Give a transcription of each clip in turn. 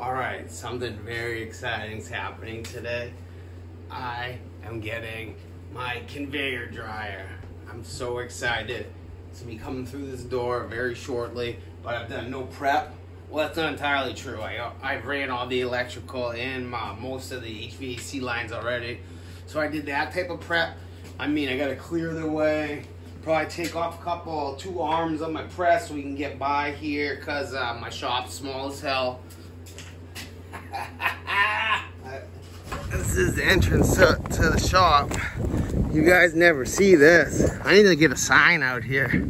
All right, something very exciting is happening today. I am getting my conveyor dryer. I'm so excited It's gonna be coming through this door very shortly, but I've done no prep. Well, that's not entirely true. I I ran all the electrical and uh, most of the HVAC lines already, so I did that type of prep. I mean, I got to clear the way. Probably take off a couple, two arms on my press so we can get by here, cause uh, my shop's small as hell. this is the entrance to, to the shop. You guys never see this. I need to get a sign out here.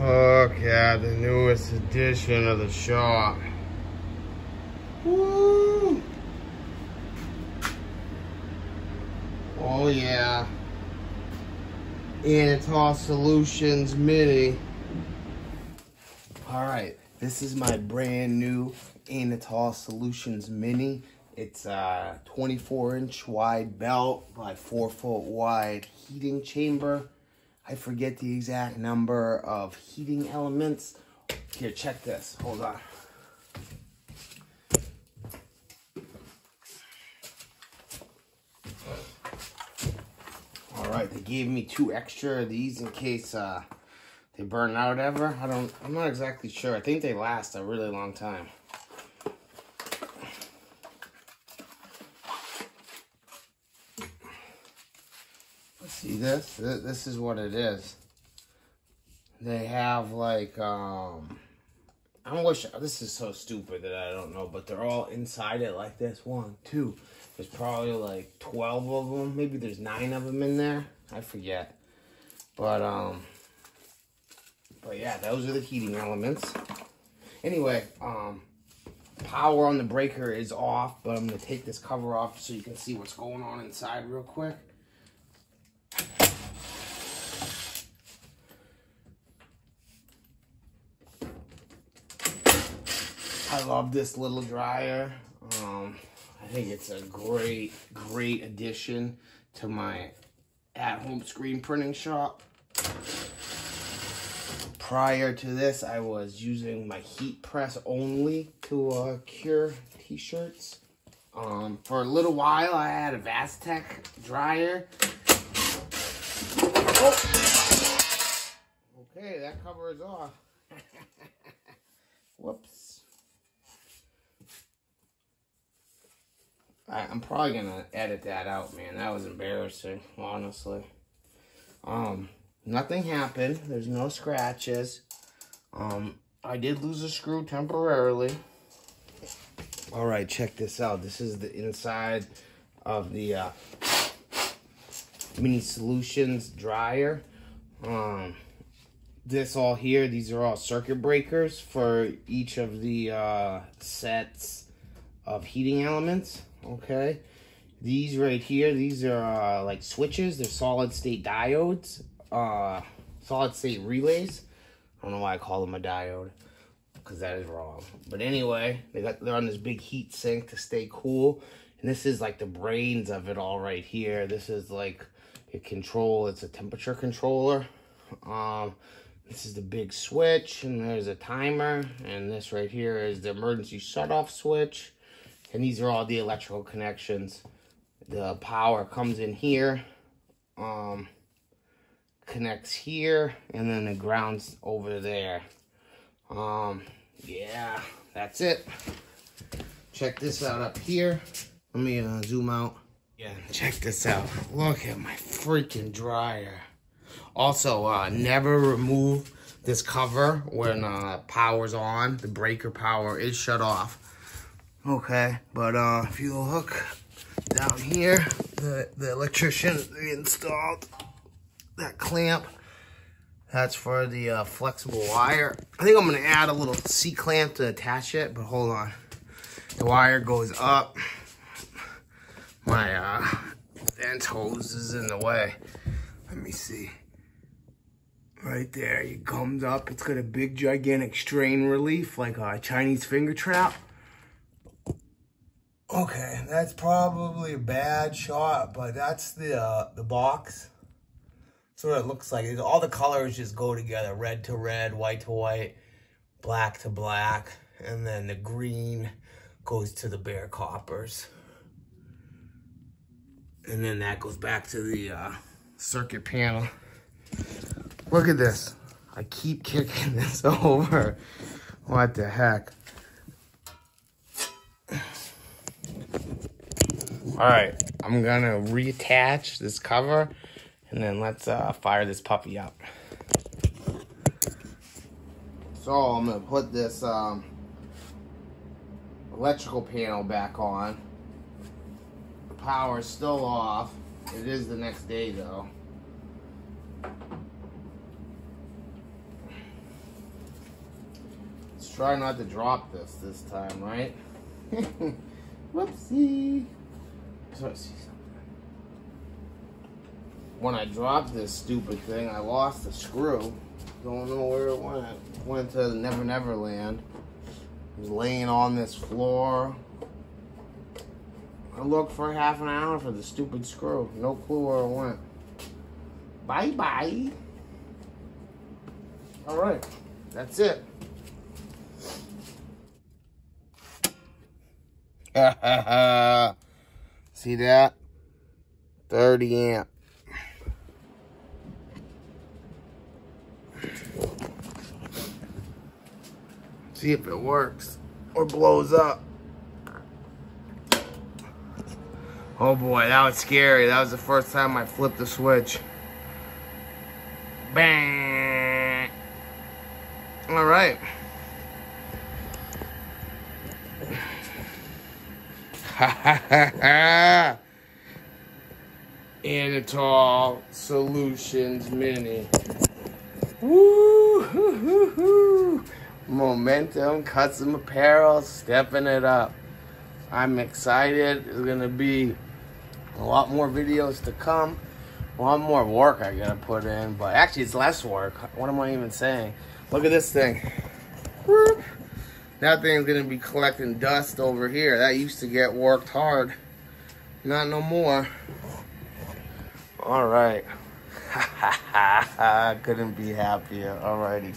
Look at the newest edition of the shop. Woo! Oh yeah. Anatol Solutions Mini. All right, this is my brand new Anatol Solutions Mini. It's a 24 inch wide belt by 4 foot wide heating chamber. I forget the exact number of heating elements. Here, check this. Hold on. All right, they gave me two extra of these in case uh, they burn out ever. I don't, I'm not exactly sure. I think they last a really long time. See this? This is what it is. They have like, um, I wish, this is so stupid that I don't know, but they're all inside it like this. One, two. There's probably like 12 of them. Maybe there's nine of them in there. I forget. But, um, but yeah, those are the heating elements. Anyway, um, power on the breaker is off, but I'm to take this cover off so you can see what's going on inside real quick. I love this little dryer. Um, I think it's a great, great addition to my at-home screen printing shop. Prior to this, I was using my heat press only to uh, cure t-shirts. Um, for a little while, I had a Vastex dryer. Oh. Okay, that cover is off. Whoops. I, I'm probably gonna edit that out, man. That was embarrassing, honestly. Um, nothing happened. There's no scratches. Um, I did lose a screw temporarily. All right, check this out. This is the inside of the uh, Mini Solutions dryer. Um, this all here, these are all circuit breakers for each of the uh, sets of heating elements, okay? These right here, these are uh, like switches. They're solid state diodes, uh, solid state relays. I don't know why I call them a diode, because that is wrong. But anyway, they got they're on this big heat sink to stay cool. And this is like the brains of it all right here. This is like a control, it's a temperature controller. Um, this is the big switch, and there's a timer, and this right here is the emergency shut-off switch. And these are all the electrical connections. The power comes in here, um, connects here, and then the ground's over there. Um, yeah, that's it. Check this out up here. Let me uh, zoom out. Yeah, check this out. Look at my freaking dryer. Also, uh, never remove this cover when uh, power's on. The breaker power is shut off. Okay, but uh, if you look down here, the, the electrician installed that clamp. That's for the uh, flexible wire. I think I'm gonna add a little C-clamp to attach it, but hold on. The wire goes up. My uh, vent hose is in the way. Let me see. Right there, it comes up. It's got a big, gigantic strain relief, like a Chinese finger trap. Okay, that's probably a bad shot, but that's the uh, the box. So what it looks like. All the colors just go together. Red to red, white to white, black to black. And then the green goes to the bare coppers. And then that goes back to the uh, circuit panel. Look at this. I keep kicking this over. What the heck? All right, I'm gonna reattach this cover and then let's uh, fire this puppy up. So I'm gonna put this um, electrical panel back on. The power is still off. It is the next day though. Let's try not to drop this this time, right? Whoopsie. So, when I dropped this stupid thing, I lost the screw. Don't know where it went. Went to Never Never Land. It was laying on this floor. I looked for half an hour for the stupid screw. No clue where it went. Bye bye. Alright. That's it. See that? 30 amp. See if it works or blows up. Oh boy, that was scary. That was the first time I flipped the switch. Bang! All right. Anatol Solutions Mini. Woo! Momentum Custom Apparel stepping it up. I'm excited. There's gonna be a lot more videos to come. A lot more work I gotta put in, but actually it's less work. What am I even saying? Look at this thing. That thing's gonna be collecting dust over here. That used to get worked hard. Not no more. All right. Couldn't be happier. Alrighty.